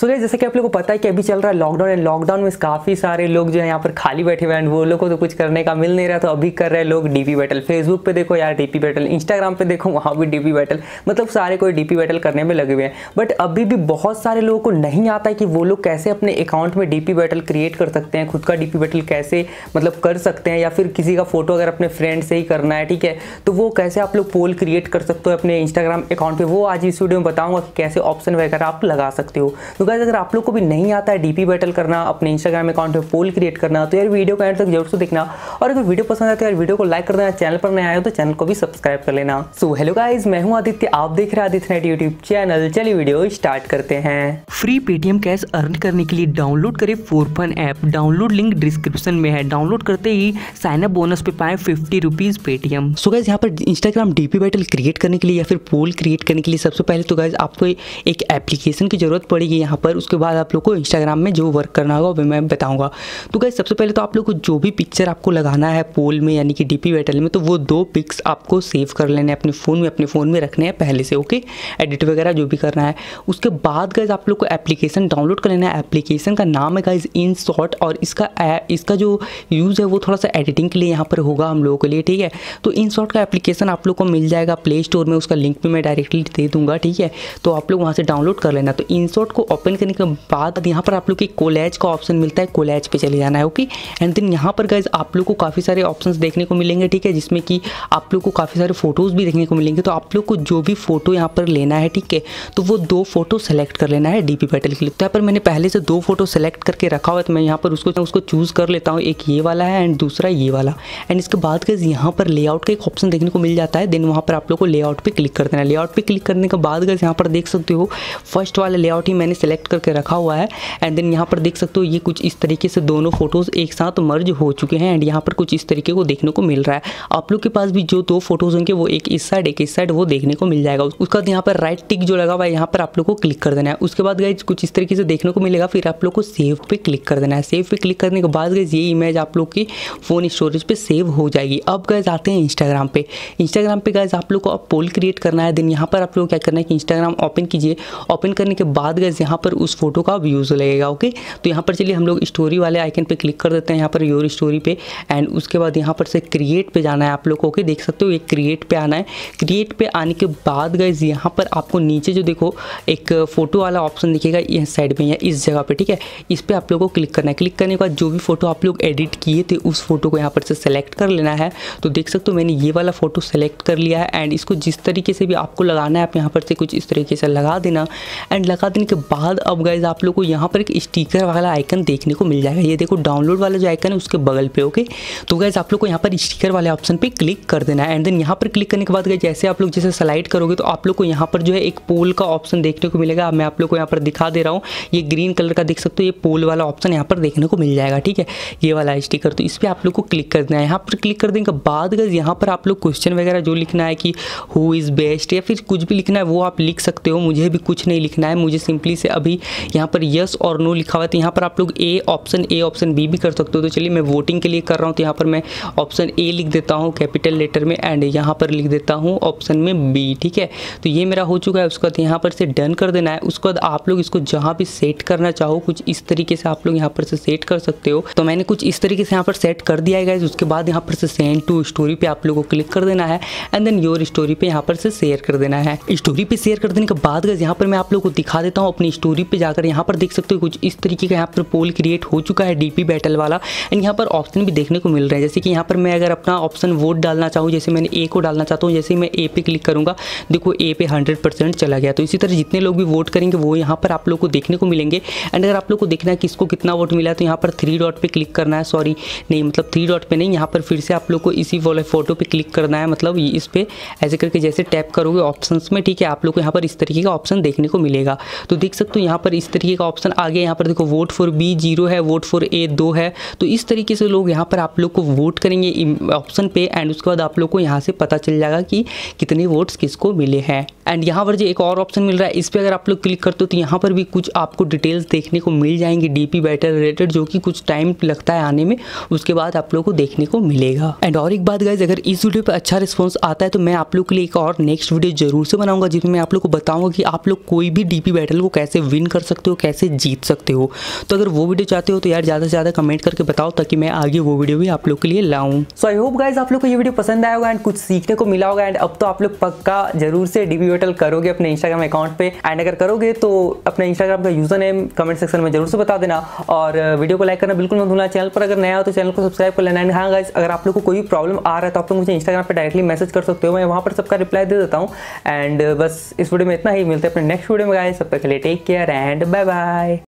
सो so, जैसे कि आप लोगों को पता है कि अभी चल रहा है लॉकडाउन एंड लॉकडाउन में काफ़ी सारे लोग जो है यहाँ पर खाली बैठे हुए हैं वो लोग को तो कुछ करने का मिल नहीं रहा तो अभी कर रहे हैं लोग डीपी बैटल फेसबुक पे देखो यार डीपी बैटल इंस्टाग्राम पे देखो वहाँ भी डीपी बैटल मतलब सारे कोई डीपी बैटल करने में लगे हुए हैं। बट अभी भी बहुत सारे लोगों को नहीं आता है कि वो लोग कैसे अपने अकाउंट में डीपी बैटल क्रिएट कर सकते हैं खुद का डीपी बैटल कैसे मतलब कर सकते हैं या फिर किसी का फ़ोटो अगर अपने फ्रेंड से ही करना है ठीक है? तो वो कैसे आप लोग पोल क्रिएट कर सकते हो अपने इंस्टाग्राम अकाउंट पर वो आज इस वीडियो में बताऊँगा कि कैसे ऑप्शन वगैरह आप लगा सकते हो। तो गाइज़ अगर आप लोग को भी नहीं आता है डीपी बैटल करना अपने इंस्टाग्राम अकाउंट में पोल क्रिएट करना तो यार वीडियो का एंड तक ज़रूर से देखना। और अगर वीडियो पसंद आए तो यार वीडियो को लाइक कर देना चैनल पर नया आए तो चैनल को भी सब्सक्राइब कर लेना। सो हेलो गाइज़ मैं हूँ आदित्य आप देख रहे हैं आदित्य नेट यूट्यूब चैनल चलिए वीडियो स्टार्ट करते हैं। फ्री पेटीएम कैश अर्न करने के लिए डाउनलोड करें for fun app download link description में है। डाउनलोड करते ही साइनअप बोनस पे पाए fifty rupees Paytm so guys यहाँ पर इंस्टाग्राम डीपी बैटल क्रिएट करने के लिए या फिर पोल क्रिएट करने के लिए सबसे पहले तो गाइज़ आपको एक एप्लीकेशन की ज़रूरत पड़ेगी। यहाँ पर, उसके बाद आप लोग को इंस्टाग्राम में जो वर्क करना होगा वो मैं बताऊँगा। तो गाइज़ सबसे पहले तो आप लोग को जो भी पिक्चर आपको लगाना है पोल में, यानी कि डीपी बैटल में तो वो दो पिक्स आपको सेव कर लेने अपने फ़ोन में, अपने फ़ोन में रखने हैं पहले से ओके एडिट वगैरह जो भी करना है। उसके बाद गाइज़ आप लोग को एप्लीकेशन डाउनलोड कर लेना है। एप्लीकेशन का नाम है गाइज़ इन शॉर्ट और इसका इसका जो यूज़ है वो थोड़ा सा एडिटिंग के लिए यहाँ पर होगा हम लोगों के लिए, ठीक है? तो इन शॉर्ट का एप्लीकेशन आप लोग को मिल जाएगा प्ले स्टोर में, उसका लिंक भी मैं डायरेक्टली दे दूँगा, ठीक है? तो आप लोग वहाँ से डाउनलोड कर लेना। तो इन शॉर्ट को ओपन करने के बाद यहाँ पर आप लोग की कोलैज का ऑप्शन मिलता है, कोलैज पे चले जाना है, ओके? एंड देन यहाँ पर गाइज़ आप लोग को काफ़ी सारे ऑप्शंस देखने को मिलेंगे, ठीक है? जिसमें कि आप लोग को काफ़ी सारे फ़ोटोज़ भी देखने को मिलेंगे। तो आप लोग को जो भी फ़ोटो यहाँ पर लेना है, ठीक है? तो वो दो फ़ोटो सेलेक्ट कर लेना है डीपी पैटल के लिए। तो यहाँ पर मैंने पहले से दो फ़ोटो सेलेक्ट करके रखा हुआ तो मैं यहाँ पर उसको उसको चूज़ कर लेता हूँ। एक ये वाला है एंड दूसरा ये वाला। एंड इसके बाद गाइज़ यहाँ पर लेआउट का एक ऑप्शन देखने को मिल जाता है। देन वहाँ पर आप लोग को लेआउट पर क्लिक कर देना है। लेआउट पर क्लिक करने के बाद गाइज़ यहाँ पर देख सकते हो फ़र्स्ट वाला लेआउट ही मैंने सेलेक्ट करके रखा हुआ है एंड देन यहाँ पर देख सकते हो ये कुछ इस तरीके से दोनों फ़ोटोज़ एक साथ मर्ज हो चुके हैं एंड यहाँ पर कुछ इस तरीके को देखने को मिल रहा है। आप लोग के पास भी जो दो फ़ोटोज़ होंगे, वो एक इस साइड एक इस साइड वो देखने को मिल जाएगा। उसके बाद यहाँ पर राइट टिक जो लगा हुआ है, यहाँ पर आप लोग को क्लिक कर देना है। उसके बाद गए कुछ इस तरीके से देखने को मिलेगा, फिर आप लोग को सेव पे क्लिक कर देना है। सेव पे क्लिक करने के बाद गए ये इमेज आप लोग की फ़ोन स्टोरेज पे सेव हो जाएगी। अब गए आते हैं इंस्टाग्राम पे। इंस्टाग्राम पे गए आप लोग को अब पोल क्रिएट करना है। देन यहाँ पर आप लोग क्या करना है कि इंस्टाग्राम ओपन कीजिए। ओपन करने के बाद गए यहाँ पर उस फ़ोटो का व्यूज़ लगेगा, ओके? तो यहाँ पर चलिए हम लोग स्टोरी वाले आइकन पे क्लिक कर देते हैं, यहाँ पर योर स्टोरी पे एंड उसके बाद यहाँ पर से क्रिएट पे जाना है आप लोग को, ओके? देख सकते हो ये क्रिएट पे आना है। क्रिएट पे आने के बाद गए यहाँ पर आपको नीचे जो देखो, एक फ़ोटो वाला ऑप्शन दिखेगा इस साइड में, या इस जगह पे, ठीक है? इस पर आप लोग को क्लिक करना है। क्लिक करने के बाद जो भी फ़ोटो आप लोग एडिट किए थे, उस फ़ोटो को यहाँ पर से सेलेक्ट कर लेना है। तो देख सकते हो मैंने ये वाला फ़ोटो सेलेक्ट कर लिया है एंड इसको जिस तरीके से भी आपको लगाना है, आप यहाँ पर से कुछ इस तरीके से लगा देना। एंड लगा देने के बाद अब गाइज़ आप लोग को यहाँ पर एक स्टिकर वाला आइकन देखने को मिल जाएगा। ये देखो डाउनलोड वाला जो आइकन है उसके बगल पे ओके तो गैस आप लोग को यहाँ पर स्टिकर वाले ऑप्शन पे क्लिक कर देना है। एंड देन यहाँ पर क्लिक करने के बाद गए जैसे आप लोग जैसे स्लाइड करोगे तो आप लोग को यहाँ पर जो है एक पोल का ऑप्शन देखने को मिलेगा। मैं आप लोग को यहाँ पर दिखा दे रहा हूँ। ये ग्रीन कलर का देख सकते हो, ये पोल वाला ऑप्शन यहाँ पर देखने को मिल जाएगा, ठीक है? ये वाला स्टिकर तो इस पर आप लोग को क्लिक कर देना है। यहाँ पर क्लिक कर देने के बाद गए यहाँ पर आप लोग क्वेश्चन वगैरह जो लिखना है कि हु इज़ बेस्ट या फिर कुछ भी लिखना है, वो आप लिख सकते हो। मुझे भी कुछ नहीं लिखना है, मुझे सिंपली से अभी यहाँ पर यस और नो लिखा हुआ है तो यहाँ पर आप लोग A option A option B भी कर सकते हो तो चलिए मैं वोटिंग के लिए कर रहा हूँ तो यहाँ पर मैं ऑप्शन ए लिख देता हूँ कैपिटल लेटर में एंड यहाँ पर लिख देता हूँ ऑप्शन में बी ठीक है तो ये मेरा हो चुका है उसके बाद यहाँ पर से डन कर देना है उसके बाद आप लोग इसको जहाँ भी सेट करना चाहो कुछ इस तरीके से आप लोग यहाँ पर से सेट कर सकते हो तो मैंने कुछ इस तरीके से यहाँ पर सेट कर दिया है उसके बाद यहाँ पर से सेंड टू स्टोरी पे आप लोगों को क्लिक कर देना है एंड देन योर स्टोरी पे यहाँ पर से शेयर कर देना है स्टोरी पे शेयर कर देने के बाद यहाँ पर मैं आप लोग को दिखा देता हूँ अपनी स्टोरी पे जाकर यहाँ पर देख सकते हो कुछ इस तरीके का यहाँ पर पोल क्रिएट हो चुका है डीपी बैटल वाला। एंड यहाँ पर ऑप्शन भी देखने को मिल रहे हैं। जैसे कि यहाँ पर मैं अगर अपना ऑप्शन वोट डालना चाहूँ, जैसे मैंने ए को डालना चाहता हूँ, जैसे मैं ए पे क्लिक करूँगा, देखो ए पे हंड्रेड चला गया। तो इसी तरह जितने लोग भी वोट करेंगे, वो यहाँ पर आप लोग को देखने को मिलेंगे। एंड अगर आप लोग को देखना है किसको कितना वोट मिला तो यहाँ पर थ्री डॉट पर क्लिक करना है। सॉरी नहीं मतलब थ्री डॉट पर नहीं, यहाँ पर फिर से आप लोग को इसी वाले फ़ोटो पे क्लिक करना है। मतलब इस पे ऐसे करके जैसे टैप करोगे ऑप्शन में, ठीक है, आप लोग को यहाँ पर इस तरीके का ऑप्शन देखने को मिलेगा। तो देख सकते हो यहाँ पर इस तरीके का ऑप्शन आ गया यहाँ पर देखो वोट फॉर बी ज़ीरो है वोट फॉर ए दो है। तो इस तरीके से लोग यहाँ पर आप लोग को वोट करेंगे ऑप्शन पे एंड उसके बाद आप लोग को यहाँ से पता चल जाएगा कि कितने वोट्स किसको मिले हैं। एंड यहाँ पर जो एक और ऑप्शन मिल रहा है, इस पर अगर आप लोग क्लिक करते हो तो यहाँ पर भी कुछ आपको डिटेल्स देखने को मिल जाएँगे डीपी बैटर रिलेटेड जो कि कुछ टाइम लगता है आने में, उसके बाद आप लोग को देखने को मिलेगा। एंड और एक बात गाइज़ अगर इस वीडियो पर अच्छा रिस्पॉन्स आता है तो मैं आप लोग के लिए एक और नेक्स्ट वीडियो ज़रूर से बनाऊँगा, जिसमें मैं आप लोग को बताऊँगा कि आप लोग कोई भी डीपी बैटल को कैसे विन कर सकते हो, कैसे जीत सकते हो। तो अगर वो वीडियो चाहते हो तो यार ज़्यादा से ज़्यादा कमेंट करके बताओ, ताकि मैं आगे वो वीडियो भी आप लोग के लिए लाऊँ। सो आई होप गाइज़ आप लोग को ये वीडियो पसंद आया होगा एंड कुछ सीखने को मिला होगा एंड अब तो आप लोग पक्का ज़रूर से डीबी बैटल करोगे अपने इंस्टाग्राम अकाउंट पे। एंड अगर करोगे तो अपने इंस्टाग्राम का यूज़र नेम कमेंट सेक्शन में ज़रूर से बता देना। और वीडियो को लाइक करना बिल्कुल मत भूलना। चैनल पर अगर नया हो तो चैनल को सब्सक्राइब कर लेना। एंड हाँ गाइज़ अगर आप लोग को कोई प्रॉब्लम आ रहा है तो आप लोग मुझे इंस्टाग्राम पर डायरेक्टली मैसेज कर सकते हो। मैं वहाँ पर सबका रिप्लाई दे देता हूँ। एंड बस इस वीडियो में इतना ही। मिलते हैं अपने नेक्स्ट वीडियो में गाइज़ सब तक के लिए take care care and bye bye.